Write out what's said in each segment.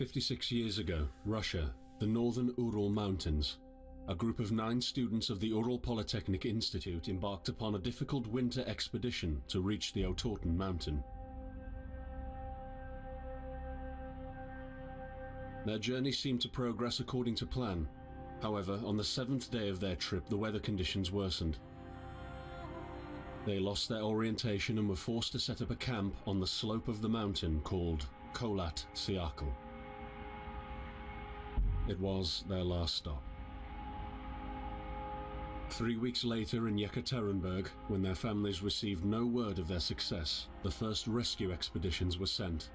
56 years ago, Russia, the northern Ural Mountains. A group of nine students of the Ural Polytechnic Institute embarked upon a difficult winter expedition to reach the Otorten mountain. Their journey seemed to progress according to plan. However, on the seventh day of their trip, the weather conditions worsened. They lost their orientation and were forced to set up a camp on the slope of the mountain called Kolat Siakal. It was their last stop. Three weeks later in Yekaterinburg, when their families received no word of their success, the first rescue expeditions were sent.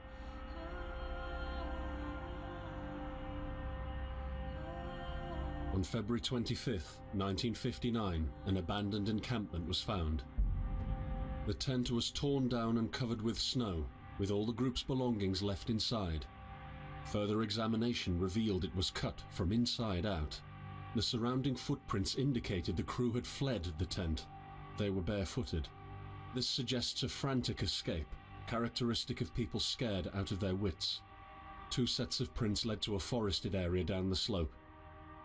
On February 25th, 1959, an abandoned encampment was found. The tent was torn down and covered with snow, with all the group's belongings left inside. Further examination revealed it was cut from inside out. The surrounding footprints indicated the crew had fled the tent. They were barefooted. This suggests a frantic escape, characteristic of people scared out of their wits. Two sets of prints led to a forested area down the slope.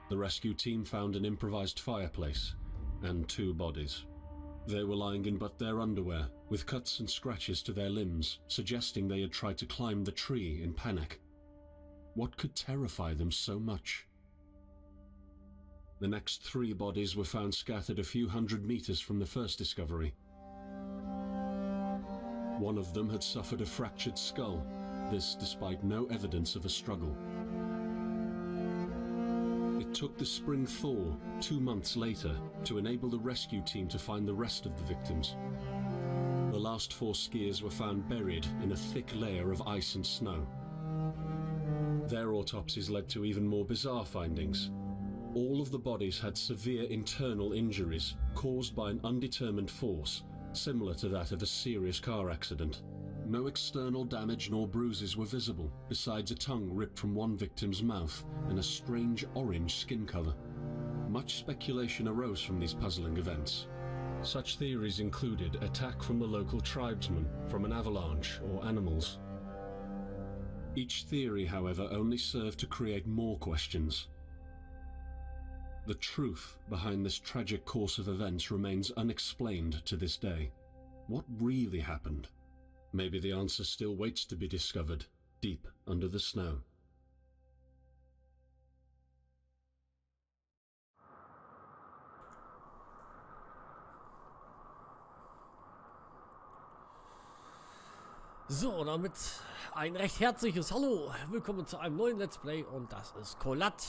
The rescue team found an improvised fireplace and two bodies. They were lying in but their underwear, with cuts and scratches to their limbs, suggesting they had tried to climb the tree in panic. What could terrify them so much? The next three bodies were found scattered a few hundred meters from the first discovery. One of them had suffered a fractured skull, this despite no evidence of a struggle. It took the spring thaw two months later to enable the rescue team to find the rest of the victims. The last four skiers were found buried in a thick layer of ice and snow. Their autopsies led to even more bizarre findings. All of the bodies had severe internal injuries caused by an undetermined force, similar to that of a serious car accident. No external damage nor bruises were visible, besides a tongue ripped from one victim's mouth and a strange orange skin color. Much speculation arose from these puzzling events. Such theories included attack from the local tribesmen, from an avalanche, or animals. Each theory, however, only served to create more questions. The truth behind this tragic course of events remains unexplained to this day. What really happened? Maybe the answer still waits to be discovered, deep under the snow. So, damit ein recht herzliches Hallo. Willkommen zu einem neuen Let's Play und das ist Kolat.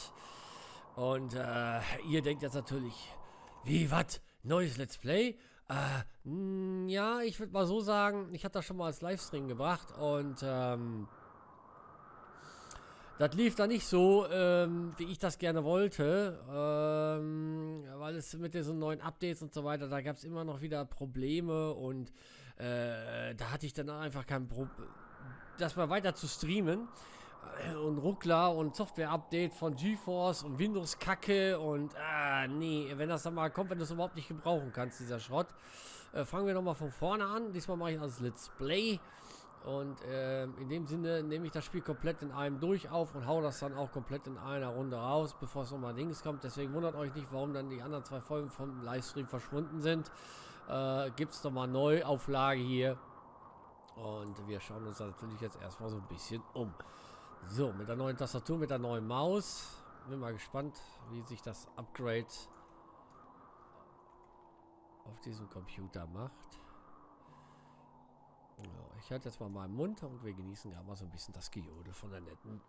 Und äh, ihr denkt jetzt natürlich, wie, was? Neues Let's Play? Äh, mh, ja, ich würde mal so sagen, ich hatte das schon mal als Livestream gebracht und ähm, das lief da nicht so, ähm, wie ich das gerne wollte, ähm, weil es mit diesen neuen Updates und so weiter, da gab es immer noch wieder Probleme und äh, da hatte ich dann einfach kein Problem, das mal weiter zu streamen äh, und Ruckler und Software-Update von GeForce und Windows-Kacke und ah, nee, wenn das dann mal kommt, wenn du es überhaupt nicht gebrauchen kannst, dieser Schrott. Äh, fangen wir nochmal von vorne an. Diesmal mache ich als Let's Play. Und äh, in dem Sinne nehme ich das Spiel komplett in einem durch auf und hau das dann auch komplett in einer Runde raus, bevor es nochmal Dings kommt. Deswegen wundert euch nicht, warum dann die anderen zwei Folgen vom Livestream verschwunden sind. Äh, Gibt es nochmal Neuauflage hier. Und wir schauen uns natürlich jetzt erstmal so ein bisschen um. So, mit der neuen Tastatur, mit der neuen Maus. Bin mal gespannt, wie sich das Upgrade auf diesem Computer macht. Ja, ich halte jetzt mal meinen Mund und wir genießen ja mal so ein bisschen das Gejode von der netten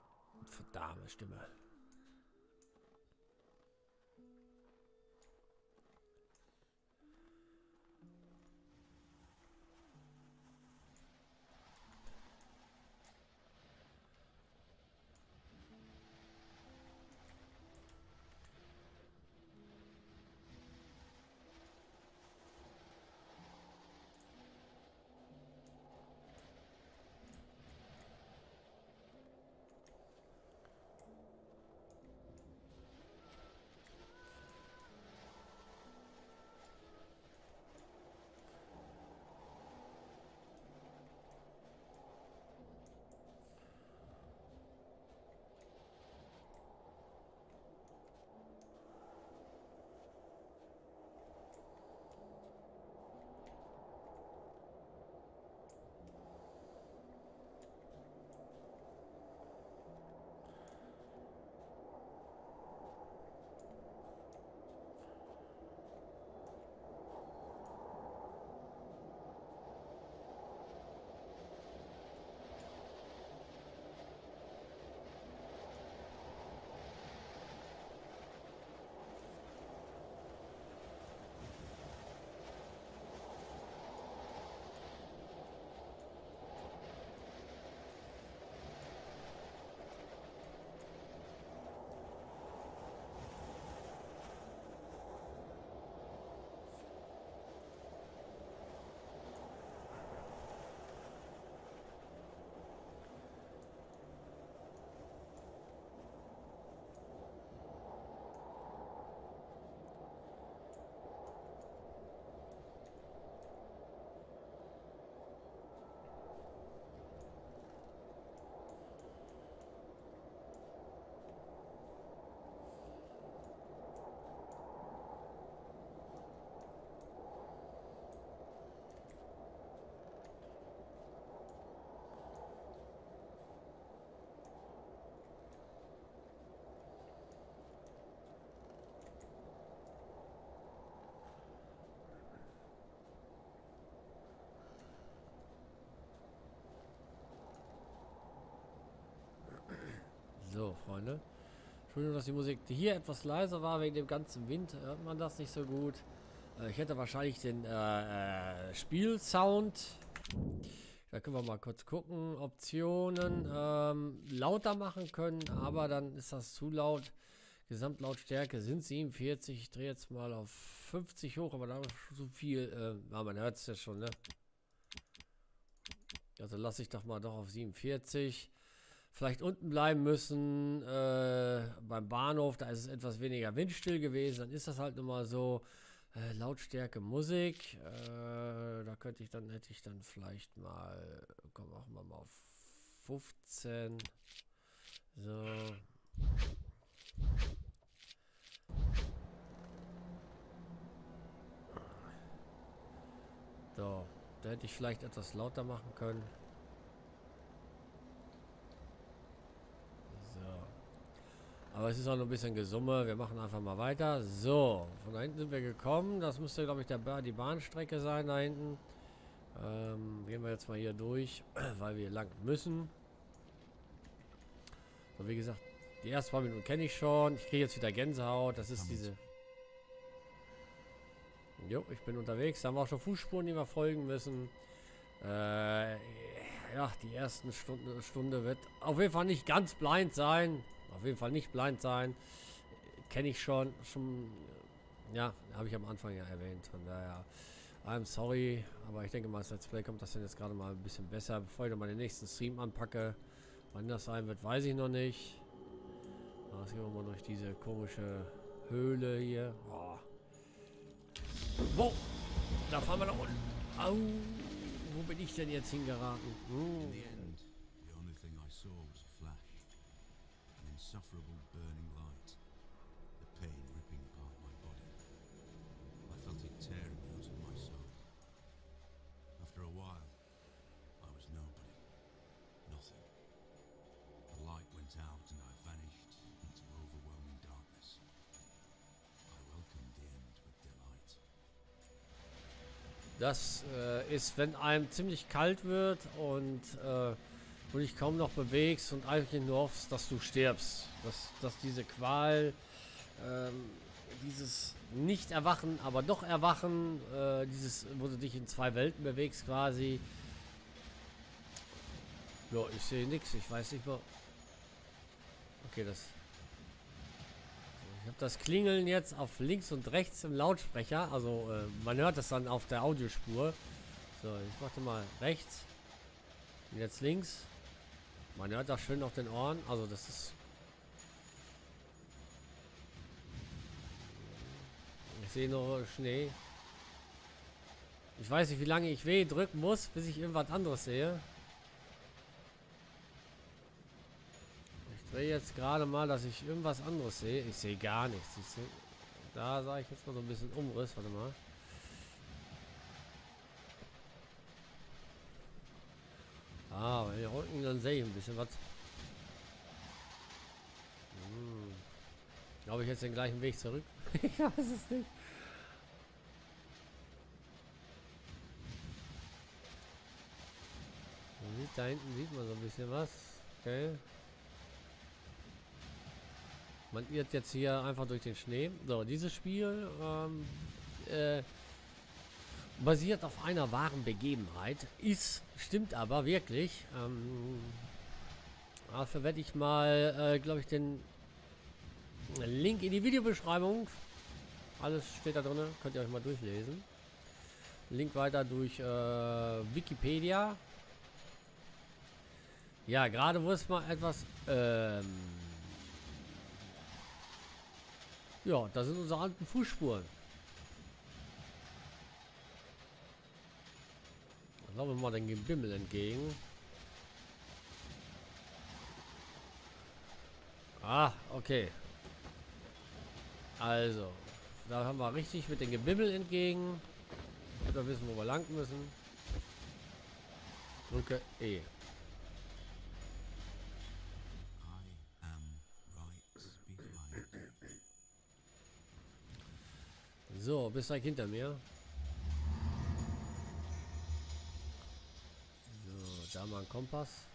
Freunde. Entschuldigung, dass die Musik hier etwas leiser war wegen dem ganzen Wind. Hört man das nicht so gut. Äh, ich hätte wahrscheinlich den äh, äh, Spielsound. Da können wir mal kurz gucken. Optionen ähm, lauter machen können, aber dann ist das zu laut. Gesamtlautstärke sind 47. Ich drehe jetzt mal auf 50 hoch, aber da ist so viel. Äh, ja, man hört es ja schon, ne? Also lasse ich doch mal doch auf 47 vielleicht unten bleiben müssen äh, beim Bahnhof. Da ist es etwas weniger windstill gewesen. Dann ist das halt nun mal so. Äh, Lautstärke Musik. Äh, da könnte ich dann, hätte ich dann vielleicht mal, komm, machen wir mal auf 15. So. So, da hätte ich vielleicht etwas lauter machen können. Aber es ist auch noch ein bisschen Gesumme. Wir machen einfach mal weiter. So, von da hinten sind wir gekommen. Das müsste, glaube ich, der ba die Bahnstrecke sein da hinten. Ähm, gehen wir jetzt mal hier durch, weil wir lang müssen. So, wie gesagt, die ersten paar Minuten kenne ich schon. Ich kriege jetzt wieder Gänsehaut. Das ist diese... Jo, ich bin unterwegs. Da haben wir auch schon Fußspuren, die wir folgen müssen. Äh, ja, die ersten Stunde, Stunde wird auf jeden Fall nicht ganz blind sein. Auf jeden Fall nicht blind sein. Kenne ich schon. schon ja, habe ich am Anfang ja erwähnt. Von daher, I'm sorry. Aber ich denke mal, das Let's Play kommt das dann jetzt gerade mal ein bisschen besser. Bevor ich dann mal den nächsten Stream anpacke. Wann das sein wird, weiß ich noch nicht. Jetzt gehen wir mal durch diese komische Höhle hier. Oh. Wo? Da fahren wir nach unten. Au. Wo bin ich denn jetzt hingeraten? Hm. Das äh, ist, wenn einem ziemlich kalt wird und äh, du dich kaum noch bewegst und eigentlich nur hoffst, dass du stirbst. Dass, dass diese Qual, ähm, dieses Nicht-Erwachen, aber doch Erwachen, äh, dieses, wo du dich in zwei Welten bewegst quasi. Ja, ich sehe nichts, ich weiß nicht mehr. Okay, das... Ich habe das Klingeln jetzt auf links und rechts im Lautsprecher. Also äh, man hört das dann auf der Audiospur. So, ich mache mal rechts. Und jetzt links. Man hört das schön auf den Ohren. Also das ist... Ich sehe nur Schnee. Ich weiß nicht, wie lange ich weh drücken muss, bis ich irgendwas anderes sehe. Drehe jetzt gerade mal, dass ich irgendwas anderes sehe. Ich sehe gar nichts. Ich seh, da sage ich jetzt mal so ein bisschen Umriss. Warte mal. Ah, wenn wir unten dann sehe ich ein bisschen was. Hm. Glaube ich jetzt den gleichen Weg zurück? ich weiß es nicht. Da hinten sieht man so ein bisschen was. Okay. Man irrt jetzt hier einfach durch den Schnee. So, dieses Spiel ähm, äh, basiert auf einer wahren Begebenheit. Ist, stimmt aber wirklich. Ähm, dafür werde ich mal, äh, glaube ich, den Link in die Videobeschreibung. Alles steht da drin, könnt ihr euch mal durchlesen. Link weiter durch äh, Wikipedia. Ja, gerade wo es mal etwas... Ähm, ja, da sind unsere alten Fußspuren. Laufen wir mal den Gebimmel entgegen. Ah, okay. Also, da haben wir richtig mit dem Gebimmel entgegen. Wir wissen, wo wir lang müssen. Drücke E. So, bist du hinter mir? Da mal ein Kompass.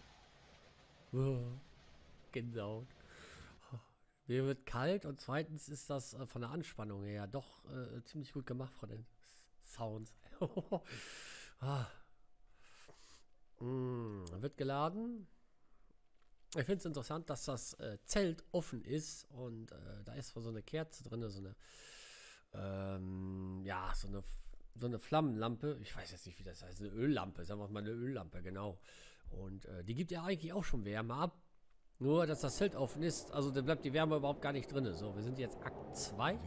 Oh, Gänsehaut. Mir wird kalt und zweitens ist das äh, von der Anspannung her doch äh, ziemlich gut gemacht von den Sounds. ah. mm, wird geladen. Ich finde es interessant, dass das äh, Zelt offen ist und äh, da ist so eine Kerze drin, so eine, ähm, ja, so eine, so eine Flammenlampe. Ich weiß jetzt nicht, wie das heißt, eine Öllampe, sagen wir mal eine Öllampe, genau. Und äh, die gibt ja eigentlich auch schon Wärme ab. Nur, dass das Zelt offen ist, also da bleibt die Wärme überhaupt gar nicht drin. So, wir sind jetzt Akt 2.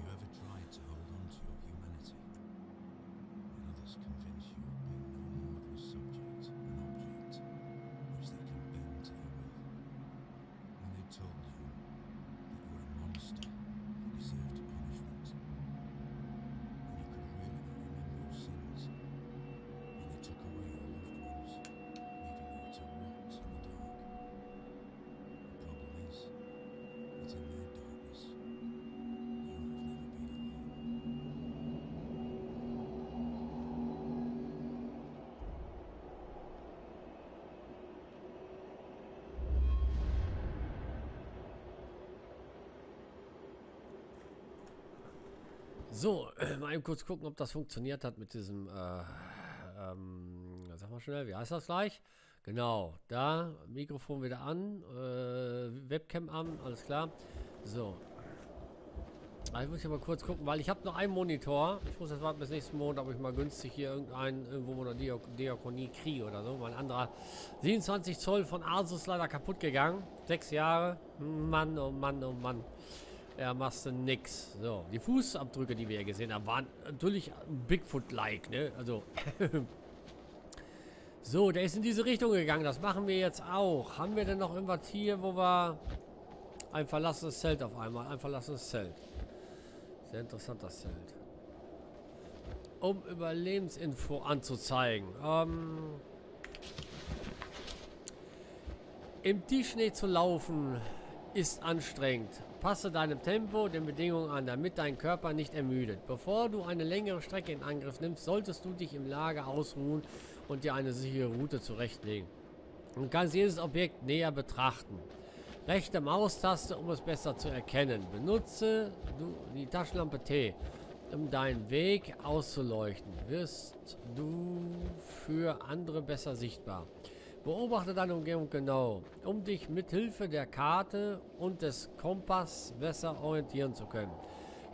So, äh, mal eben kurz gucken, ob das funktioniert hat mit diesem, äh, ähm, sag mal schnell, wie heißt das gleich? Genau, da, Mikrofon wieder an, äh, Webcam an, alles klar. So. Also muss ich mal kurz gucken, weil ich habe noch einen Monitor. Ich muss jetzt warten bis nächsten Monat, ob ich mal günstig hier irgendeinen, irgendwo eine Diak Diakonie kriege oder so. Mein anderer 27 Zoll von Asus leider kaputt gegangen. Sechs Jahre. Mann, oh Mann, oh Mann. Ja, machst du nix. So, die Fußabdrücke, die wir hier gesehen haben, waren natürlich Bigfoot-like, ne? Also. so, der ist in diese Richtung gegangen. Das machen wir jetzt auch. Haben wir denn noch irgendwas hier, wo wir... Ein verlassenes Zelt auf einmal. Ein verlassenes Zelt. Sehr interessant, das Zelt. Um Überlebensinfo anzuzeigen. Ähm... Im Tiefschnee zu laufen ist anstrengend. Passe deinem Tempo den Bedingungen an, damit dein Körper nicht ermüdet. Bevor du eine längere Strecke in Angriff nimmst, solltest du dich im Lager ausruhen und dir eine sichere Route zurechtlegen. Du kannst jedes Objekt näher betrachten. Rechte Maustaste, um es besser zu erkennen. Benutze die Taschenlampe T, um deinen Weg auszuleuchten. Wirst du für andere besser sichtbar. Beobachte deine Umgebung genau, um dich mit Hilfe der Karte und des Kompass besser orientieren zu können.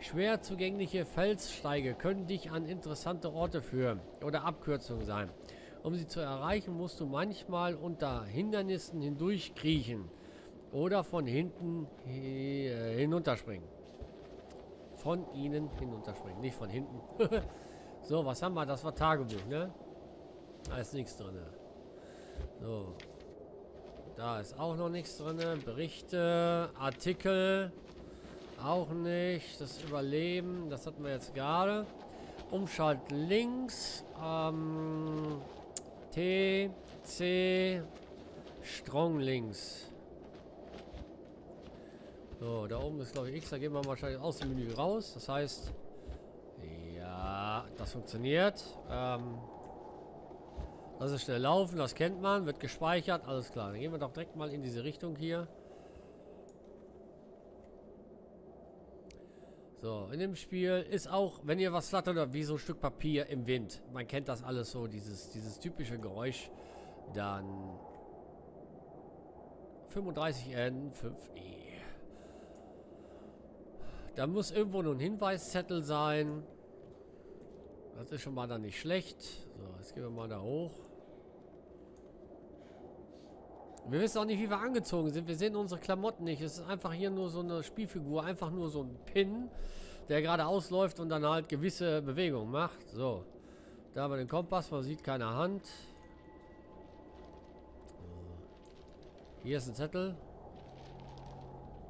Schwer zugängliche Felssteige können dich an interessante Orte führen oder Abkürzungen sein. Um sie zu erreichen, musst du manchmal unter Hindernissen hindurchkriechen oder von hinten hinunterspringen. Von ihnen hinunterspringen, nicht von hinten. so, was haben wir? Das war Tagebuch, ne? Da ist nichts drin. So. Da ist auch noch nichts drin. Berichte, Artikel. Auch nicht. Das Überleben, das hatten wir jetzt gerade. Umschalt links. Ähm, T, C, Strong links. So, da oben ist glaube ich X. Da gehen wir wahrscheinlich aus dem Menü raus. Das heißt, ja, das funktioniert. Ähm, ist schnell laufen, das kennt man, wird gespeichert, alles klar. Dann gehen wir doch direkt mal in diese Richtung hier. So, in dem Spiel ist auch, wenn ihr was flattert wie so ein Stück Papier im Wind. Man kennt das alles so, dieses, dieses typische Geräusch. Dann 35N, 5E. Da muss irgendwo nur ein Hinweiszettel sein. Das ist schon mal dann nicht schlecht. So, jetzt gehen wir mal da hoch. Wir wissen auch nicht, wie wir angezogen sind. Wir sehen unsere Klamotten nicht. Es ist einfach hier nur so eine Spielfigur. Einfach nur so ein Pin, der gerade ausläuft und dann halt gewisse Bewegungen macht. So. Da haben wir den Kompass. Man sieht keine Hand. Hier ist ein Zettel.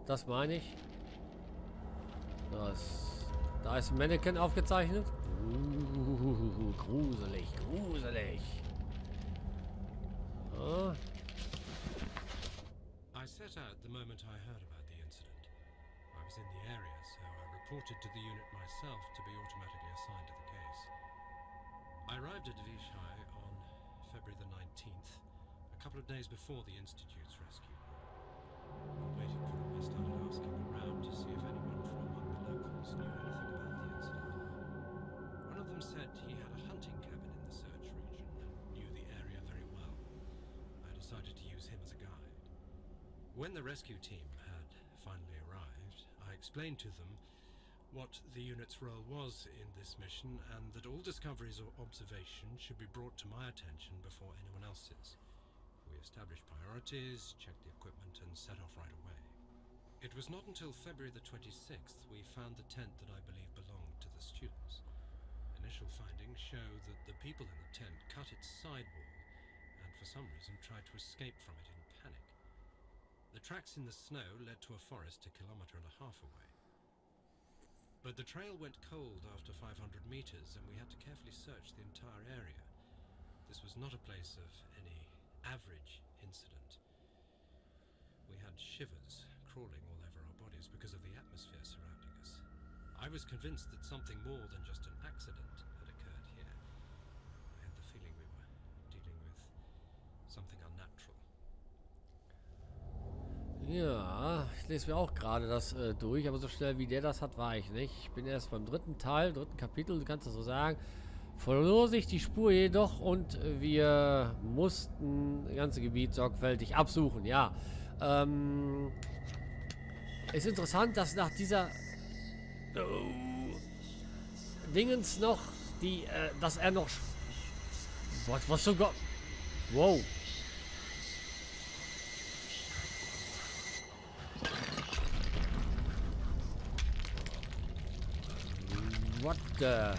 Das meine ich. Das, da ist ein Mannequin aufgezeichnet. Uh, gruselig, gruselig. So. Set out the moment I heard about the incident. I was in the area, so I reported to the unit myself to be automatically assigned to the case. I arrived at Vishai on February the 19th, a couple of days before the Institute's rescue. Waited for I started asking around to see if anyone from among the locals knew anything about the incident. One of them said he had a hunting cabin in the search region and knew the area very well. I decided to use him as a guide. When the rescue team had finally arrived, I explained to them what the unit's role was in this mission and that all discoveries or observations should be brought to my attention before anyone else's. We established priorities, checked the equipment, and set off right away. It was not until February the 26th we found the tent that I believe belonged to the students. Initial findings show that the people in the tent cut its sidewall and for some reason tried to escape from it in. The tracks in the snow led to a forest a kilometre and a half away. But the trail went cold after 500 meters, and we had to carefully search the entire area. This was not a place of any average incident. We had shivers crawling all over our bodies because of the atmosphere surrounding us. I was convinced that something more than just an accident Ja, ich lese mir auch gerade das äh, durch, aber so schnell wie der das hat, war ich nicht. Ich bin erst beim dritten Teil, dritten Kapitel, du kannst das so sagen. Verlor sich die Spur jedoch und wir mussten das ganze Gebiet sorgfältig absuchen. Ja, ähm, ist interessant, dass nach dieser oh, Dingens noch die, äh, dass er noch, was, was sogar, wow. What the?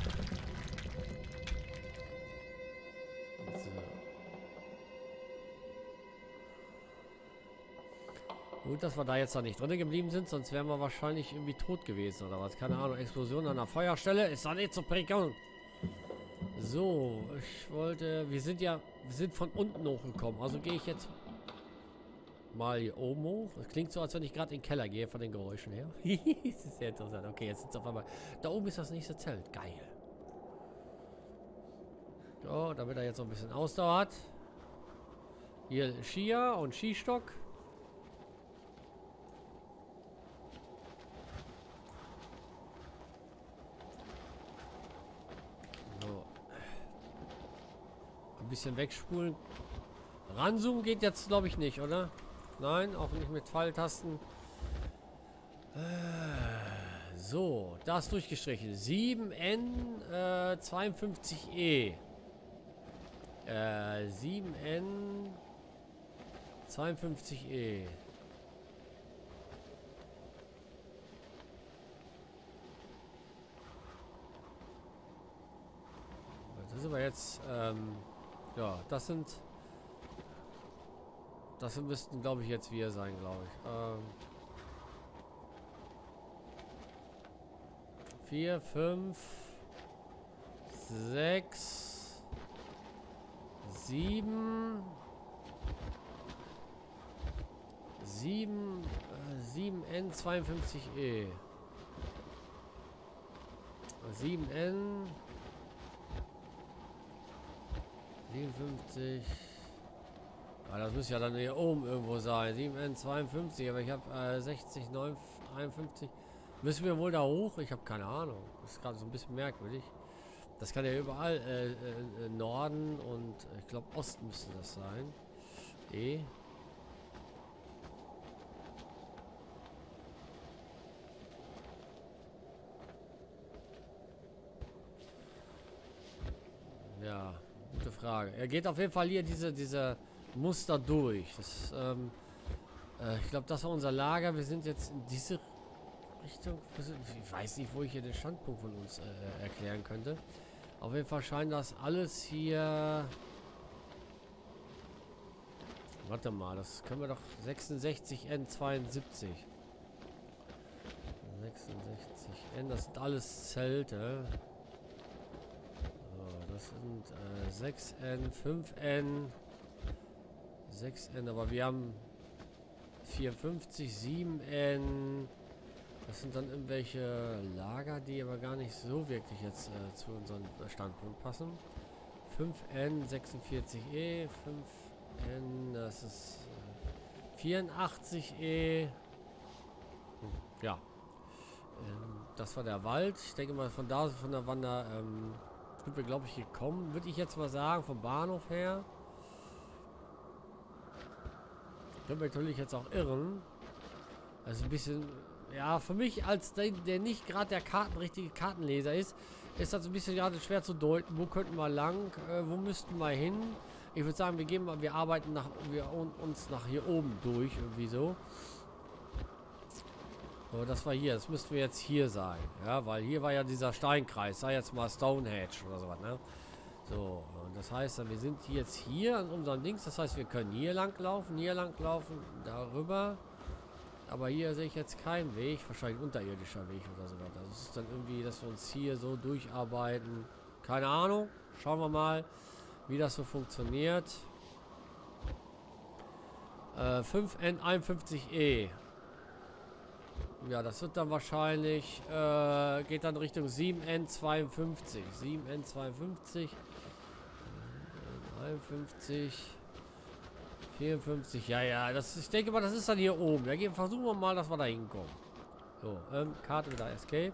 Gut, dass wir da jetzt noch nicht drin geblieben sind, sonst wären wir wahrscheinlich irgendwie tot gewesen oder was. Keine Ahnung. Explosion an der Feuerstelle ist doch nicht zu prickeln. So, ich wollte. Wir sind ja. Wir sind von unten hochgekommen. Also gehe ich jetzt mal hier oben hoch. Es klingt so, als wenn ich gerade in den Keller gehe von den Geräuschen her. das ist sehr interessant. Okay, jetzt sind auf einmal. Da oben ist das nächste Zelt. Geil. So, damit er jetzt noch ein bisschen Ausdauer hat. Hier Skier und Skistock. So. Ein bisschen wegspulen. Ranzoomen geht jetzt, glaube ich, nicht, oder? Nein, auch nicht mit Pfeiltasten. Äh, so, das durchgestrichen. 7N äh, 52E. Äh, 7N 52E. Das ist aber jetzt, ähm, ja, das sind das müssten, glaube ich, jetzt wir sein, glaube ich. Ähm vier, fünf, sechs, sieben, sieben, äh, sieben N 52E. 7N 57 Ah, das muss ja dann hier oben irgendwo sein. 7N52, aber ich habe äh, 60, 9, 51. Müssen wir wohl da hoch? Ich habe keine Ahnung. Das ist gerade so ein bisschen merkwürdig. Das kann ja überall äh, äh, Norden und ich glaube Osten müsste das sein. E. Ja, gute Frage. Er geht auf jeden Fall hier diese, diese Muster durch. Das, ähm, äh, ich glaube, das war unser Lager. Wir sind jetzt in diese Richtung. Ich weiß nicht, wo ich hier den Standpunkt von uns äh, erklären könnte. Auf jeden Fall scheint das alles hier... Warte mal, das können wir doch 66N72. 66N, das sind alles Zelte. So, das sind äh, 6N, 5N. 6N, aber wir haben 54, 7N. Das sind dann irgendwelche Lager, die aber gar nicht so wirklich jetzt äh, zu unserem Standpunkt passen. 5N, 46E, 5N, das ist äh, 84E. ja. Ähm, das war der Wald. Ich denke mal, von da, von der Wander, ähm, sind wir, glaube ich, gekommen. Würde ich jetzt mal sagen, vom Bahnhof her. Können wir natürlich jetzt auch irren. Also ein bisschen, ja, für mich als der, der nicht gerade der Karten, richtige Kartenleser ist, ist das ein bisschen gerade schwer zu deuten. Wo könnten wir lang? Äh, wo müssten wir hin? Ich würde sagen, wir gehen mal, wir arbeiten nach, wir uns nach hier oben durch, irgendwie so. So, das war hier. Das müssten wir jetzt hier sein. Ja, weil hier war ja dieser Steinkreis. Sei jetzt mal Stonehenge oder sowas, ne? So, und das heißt, wir sind jetzt hier an unserem Dings. Das heißt, wir können hier lang laufen, hier lang laufen, darüber. Aber hier sehe ich jetzt keinen Weg. Wahrscheinlich unterirdischer Weg oder so weiter. Das ist dann irgendwie, dass wir uns hier so durcharbeiten. Keine Ahnung. Schauen wir mal, wie das so funktioniert. Äh, 5N51E. Ja, das wird dann wahrscheinlich, äh, geht dann Richtung 7N52. 7N52. 53. 54. Ja, ja. Das, ich denke mal, das ist dann hier oben. Da gehen, versuchen wir mal, dass wir da hinkommen. So, ähm, Karte wieder Escape.